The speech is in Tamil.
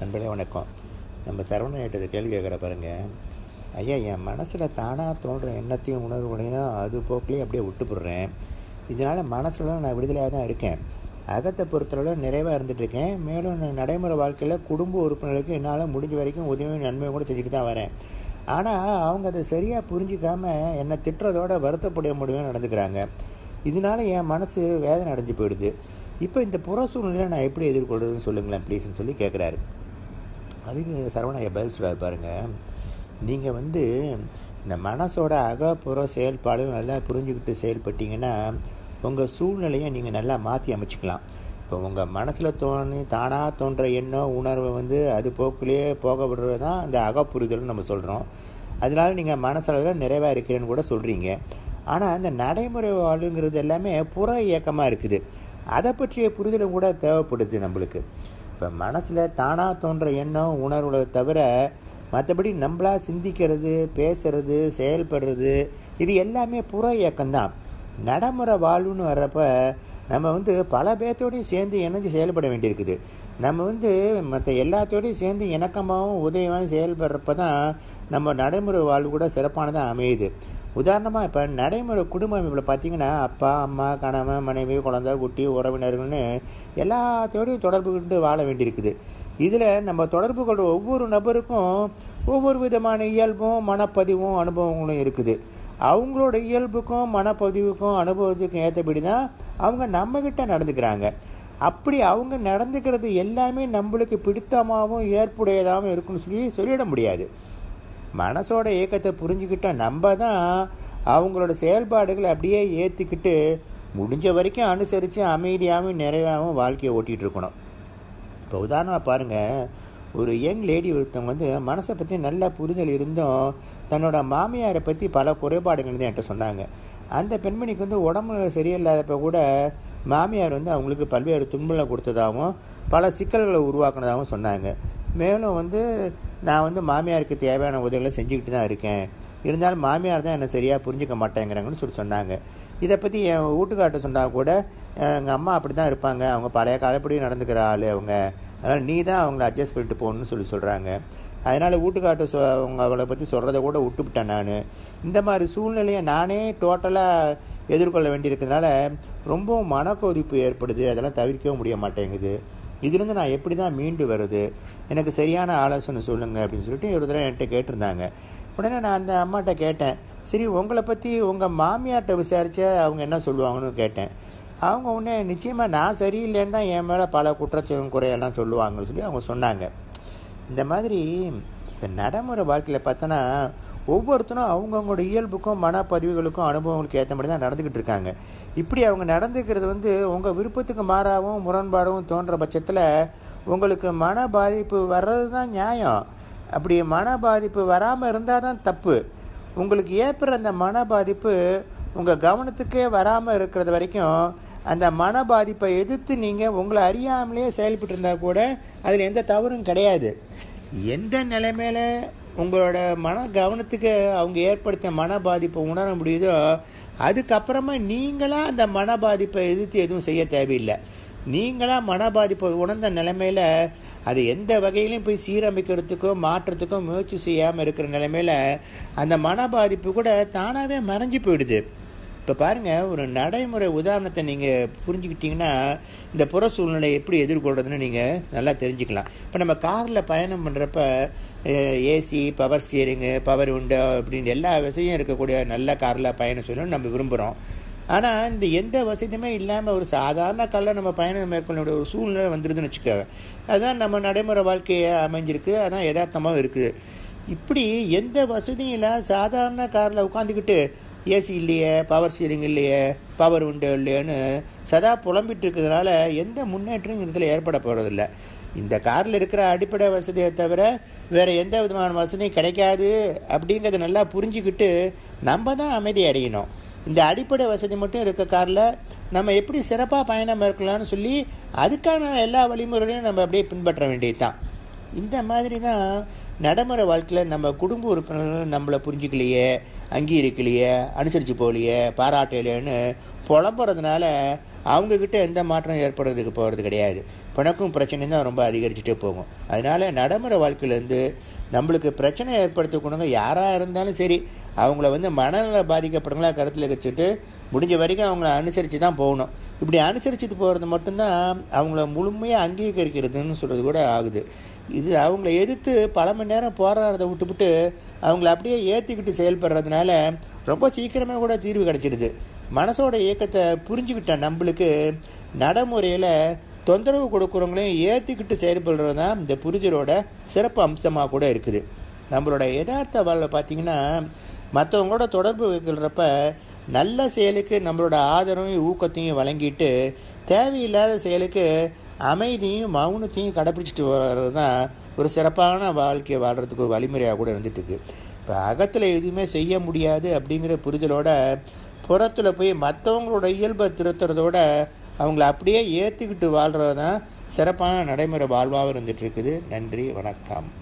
நண்பர்களே வணக்கம். நம்ம சரவண கேள்வி கேட்குற பாருங்க. ஐயா என் மனசில் தானாக தோன்ற எண்ணத்தையும் உணர்வுகளையும் அது போக்கிலே அப்படியே விட்டுப்படுறேன். இதனால் மனசில் நான் விடுதலையாக தான் இருக்கேன். அகத்தை பொறுத்தளவு நிறைவாக இருந்துகிட்ருக்கேன் மேலும் நான் நடைமுறை வாழ்க்கையில் குடும்ப உறுப்பினர்களுக்கு என்னால் முடிஞ்ச வரைக்கும் உதவியும் நன்மையும் கூட செஞ்சுட்டு தான் வரேன். ஆனால் அவங்க அதை சரியாக புரிஞ்சிக்காமல் என்னை திட்டுறதோட வருத்தப்படைய முடியும் நடந்துக்கிறாங்க. இதனால என் மனசு வேதனை அடைஞ்சு போயிடுது. இப்போ இந்த புற சூழ்நிலையை நான் எப்படி எதிர்கொள்கிறதுன்னு சொல்லுங்களேன் ப்ளீஸ்னு சொல்லி கேட்குறாரு அதுக்கு சரவணைய பதில் சொல்கிறார் பாருங்கள் நீங்கள் வந்து இந்த மனசோட அகப்புற செயல்பாடுகள் நல்லா புரிஞ்சுக்கிட்டு செயல்பட்டீங்கன்னா உங்கள் சூழ்நிலையை நீங்கள் நல்லா மாற்றி அமைச்சிக்கலாம். இப்போ உங்கள் மனசில் தோணி தானாக தோன்ற எண்ணம் உணர்வை வந்து அது போக்குலேயே போக விடுறது தான் இந்த அகப்புரிதல்னு நம்ம சொல்கிறோம் அதனால நீங்கள் மனசளவில் நிறைவாக இருக்கிறேன்னு கூட சொல்கிறீங்க ஆனால் இந்த நடைமுறை வாழ்வுங்கிறது எல்லாமே புற இயக்கமாக இருக்குது. அதை பற்றிய புரிதலும் கூட தேவைப்படுது நம்மளுக்கு. இப்போ மனசில் தானாக தோன்ற எண்ணம் உணர்வுகளை தவிர மற்றபடி நம்மளாக சிந்திக்கிறது பேசுறது செயல்படுறது இது எல்லாமே புற இயக்கம்தான். நடைமுறை வாழ்வுன்னு வர்றப்ப நம்ம வந்து பல பேர்த்தோடையும் சேர்ந்து இணைஞ்சு செயல்பட வேண்டியிருக்குது. நம்ம வந்து மற்ற எல்லாத்தோடையும் சேர்ந்து இணக்கமாகவும் உதவியாகவும் செயல்படுறப்ப தான் நம்ம நடைமுறை வாழ்வு கூட சிறப்பானதாக அமையுது. உதாரணமாக இப்போ நடைமுறை குடும்ப அமைப்பில் பார்த்தீங்கன்னா அப்பா அம்மா கணவன் மனைவி குழந்தை குட்டி உறவினர்கள்னு எல்லாத்தோடையும் தொடர்பு கொண்டு வாழ வேண்டியிருக்குது. இதில் நம்ம தொடர்பு கொள்கிற ஒவ்வொரு நபருக்கும் ஒவ்வொரு விதமான இயல்பும் மனப்பதிவும் அனுபவங்களும் இருக்குது. அவங்களோட இயல்புக்கும் மனப்பதிவுக்கும் அனுபவத்துக்கும் ஏற்றபடி தான் அவங்க நம்மக்கிட்ட நடந்துக்கிறாங்க. அப்படி அவங்க நடந்துக்கிறது எல்லாமே நம்மளுக்கு பிடித்தமாகவும் ஏற்புடையதாகவும் இருக்குன்னு சொல்லி சொல்லிட முடியாது. மனசோட ஏக்கத்தை புரிஞ்சுக்கிட்டால் நம்ம தான் அவங்களோட செயல்பாடுகளை அப்படியே ஏற்றுக்கிட்டு முடிஞ்ச வரைக்கும் அனுசரித்து அமைதியாகவும் நிறைவாகவும் வாழ்க்கையை ஓட்டிகிட்டு இருக்கணும். இப்போ உதாரணமாக பாருங்கள் ஒரு யங் லேடி ஒருத்தவங்க வந்து மனசை பற்றி நல்ல புரிதல் இருந்தும் தன்னோட மாமியாரை பற்றி பல குறைபாடுகள் வந்து என்கிட்ட சொன்னாங்க. அந்த பெண்மணிக்கு வந்து உடம்புல சரியில்லாதப்ப கூட மாமியார் வந்து அவங்களுக்கு பல்வேறு துன்பங்களை கொடுத்ததாகவும் பல சிக்கல்களை உருவாக்குனதாகவும் சொன்னாங்க. மேலும் வந்து நான் வந்து மாமியாருக்கு தேவையான உதவிகளை செஞ்சுக்கிட்டு தான் இருக்கேன். இருந்தாலும் மாமியார் தான் என்னை சரியாக புரிஞ்சுக்க மாட்டேங்கிறாங்கன்னு சொல்லி சொன்னாங்க. இதை பற்றி என் வீட்டுக்கார்ட்ட சொன்னால் கூட எங்கள் அம்மா அப்படி தான் இருப்பாங்க. அவங்க பழைய காலப்படி நடந்துக்கிற ஆள் அவங்க. அதனால் நீ தான் அவங்கள அட்ஜஸ்ட் பண்ணிட்டு போகணுன்னு சொல்லி சொல்கிறாங்க அதனால் வீட்டுக்கார்ட்ட சொ அவங்க அவளை பற்றி சொல்கிறத கூட விட்டுவிட்டேன் நான். இந்த மாதிரி சூழ்நிலையை நானே டோட்டலாக எதிர்கொள்ள வேண்டியிருக்கிறதுனால ரொம்பவும் மனக்கொதிப்பு ஏற்படுது. அதெல்லாம் தவிர்க்கவும் முடிய மாட்டேங்குது. இதுலேருந்து நான் எப்படி தான் மீண்டு வருது? எனக்கு சரியான ஆலோசனை சொல்லுங்கள் அப்படின்னு சொல்லிட்டு ஒரு தடவை என்கிட்ட கேட்டிருந்தாங்க. உடனே நான் அந்த அம்மாட்ட கேட்டேன் சரி உங்களை பற்றி உங்கள் மாமியார்கிட்ட விசாரித்து அவங்க என்ன சொல்லுவாங்கன்னு கேட்டேன். அவங்க உடனே நிச்சயமாக நான் சரியில்லைன்னு தான் என் மேலே பல குற்றச்சம் குறையெல்லாம் சொல்லுவாங்கன்னு சொல்லி அவங்க சொன்னாங்க. இந்த மாதிரி இப்போ நடைமுறை வாழ்க்கையில் பார்த்தோன்னா ஒவ்வொருத்தரும் அவங்கவுங்களோட இயல்புக்கும் மனப்பதிவுகளுக்கும் அனுபவங்களுக்கு ஏற்ற மாதிரி தான் நடந்துக்கிட்டு இருக்காங்க. இப்படி அவங்க நடந்துக்கிறது வந்து உங்கள் விருப்பத்துக்கு மாறாகவும் முரண்பாடும் தோன்ற பட்சத்தில் உங்களுக்கு மன பாதிப்பு வர்றது தான் நியாயம். அப்படி மன பாதிப்பு வராமல் இருந்தால் தான் தப்பு. உங்களுக்கு ஏற்படுற அந்த மன பாதிப்பு உங்கள் கவனத்துக்கே வராமல் இருக்கிறது வரைக்கும் அந்த மன பாதிப்பை எதிர்த்து நீங்கள் உங்களை அறியாமலேயே செயல்பட்டு இருந்தால் கூட அதில் எந்த தவறும் கிடையாது. எந்த நிலைமையில உங்களோட மன கவனத்துக்கு அவங்க ஏற்படுத்த மன பாதிப்பை உணர முடியுதோ அதுக்கப்புறமா நீங்களாக அந்த மன பாதிப்பை எதிர்த்து எதுவும் செய்ய தேவையில்லை. நீங்களாக மன பாதிப்பை உணர்ந்த நிலைமையில் அது எந்த வகையிலையும் போய் சீரமைக்கிறதுக்கோ மாற்றத்துக்கோ முயற்சி செய்யாமல் இருக்கிற நிலைமையில் அந்த மன பாதிப்பு கூட தானாகவே மறைஞ்சு போயிடுது. இப்போ பாருங்கள் ஒரு நடைமுறை உதாரணத்தை நீங்கள் புரிஞ்சுக்கிட்டிங்கன்னா இந்த புற சூழ்நிலையை எப்படி எதிர்கொள்கிறதுன்னு நீங்கள் நல்லா தெரிஞ்சுக்கலாம். இப்போ நம்ம காரில் பயணம் பண்ணுறப்ப ஏசி பவர் ஸ்டியரிங்கு பவர் உண்டோ அப்படின்னு எல்லா வசதியும் இருக்கக்கூடிய நல்ல காரில் பயணம் சொல்லணும்னு நம்ம விரும்புகிறோம் ஆனால் இந்த எந்த வசதியுமே இல்லாமல் ஒரு சாதாரண காலில் நம்ம பயணம் மேற்கொள்ள ஒரு சூழ்நிலை வந்துருதுன்னு வச்சுக்கோங்க. அதுதான் நம்ம நடைமுறை வாழ்க்கையை அமைஞ்சிருக்கு அதான் யதார்த்தமாகவும் இருக்குது. இப்படி எந்த வசதியும் இல்லை சாதாரண காரில் உட்காந்துக்கிட்டு ஏசி இல்லையே பவர் ஸ்டீரிங் இல்லையே பவர் விண்டோ இல்லையேன்னு சதா புலம்பிட்டு இருக்கிறதுனால எந்த முன்னேற்றம் இதில் ஏற்பட போகிறதில்ல இந்த காரில் இருக்கிற அடிப்படை வசதியை தவிர வேறு எந்த விதமான வசதியும் கிடைக்காது அப்படிங்கிறத நல்லா புரிஞ்சுக்கிட்டு நம்ம தான் அமைதி அடையணும். இந்த அடிப்படை வசதி மட்டும் இருக்க காரில் நம்ம எப்படி சிறப்பாக பயணம் மேற்கொள்ளலாம்னு சொல்லி அதுக்கான எல்லா வழிமுறைகளையும் நம்ம அப்படியே பின்பற்ற வேண்டியது தான் இந்த மாதிரி தான் நடைமுறை வாழ்க்கையில் நம்ம குடும்ப உறுப்பினர்கள் நம்மளை புரிஞ்சுக்கலையே அங்கீகரிக்கலையே அனுசரித்து போகலையே பாராட்டலையேன்னு புலம்புறதுனால அவங்கக்கிட்ட எந்த மாற்றம் ஏற்படுறதுக்கு போகிறது கிடையாது. பிணக்கும் பிரச்சனையும் தான் ரொம்ப அதிகரிச்சுட்டே போகும். அதனால நடைமுறை வாழ்க்கையிலேருந்து நம்மளுக்கு பிரச்சனை ஏற்படுத்தக்கூடங்க. யாராக இருந்தாலும் சரி அவங்கள வந்து மனநல பாதிக்கப்படுங்களா கருத்தில் வச்சுட்டு முடிஞ்ச வரைக்கும் அவங்கள அனுசரித்து தான் போகணும். இப்படி அனுசரிச்சுட்டு போகிறது மட்டும்தான் அவங்கள முழுமையாக அங்கீகரிக்கிறதுன்னு சொல்கிறது கூட ஆகுது. இது அவங்கள எதிர்த்து பல மணி நேரம் போராடுறத விட்டுவிட்டு அவங்கள அப்படியே ஏற்றிக்கிட்டு செயல்படுறதுனால ரொம்ப சீக்கிரமே கூட தீர்வு கிடச்சிடுது மனசோட இயக்கத்தை புரிஞ்சுக்கிட்ட நம்மளுக்கு நடைமுறையில் தொந்தரவு கொடுக்குறவங்களையும் ஏற்றிக்கிட்டு செயல்படுறது தான் இந்த புரிதலோட சிறப்பு அம்சமாக கூட இருக்குது. நம்மளோட யதார்த்த வாழ்வில் பார்த்திங்கன்னா மற்றவங்களோட தொடர்பு வைக்கிறப்ப நல்ல செயலுக்கு நம்மளோட ஆதரவையும் ஊக்கத்தையும் வழங்கிட்டு தேவையில்லாத செயலுக்கு அமைதியும் மௌனத்தையும் கடைப்பிடிச்சிட்டு வர்றது தான் ஒரு சிறப்பான வாழ்க்கையை வாழ்கிறதுக்கு ஒரு வழிமுறையாக கூட இருந்துட்டு இருக்கு இப்போ அகத்தில் எதுவுமே செய்ய முடியாது அப்படிங்கிற புரிதலோட புறத்தில் போய் மற்றவங்களோட இயல்பை திருத்துறதோட அவங்கள அப்படியே ஏற்றுக்கிட்டு வாழ்கிறது தான் சிறப்பான நடைமுறை வாழ்வாகவும் இருந்துகிட்ருக்குது நன்றி வணக்கம்.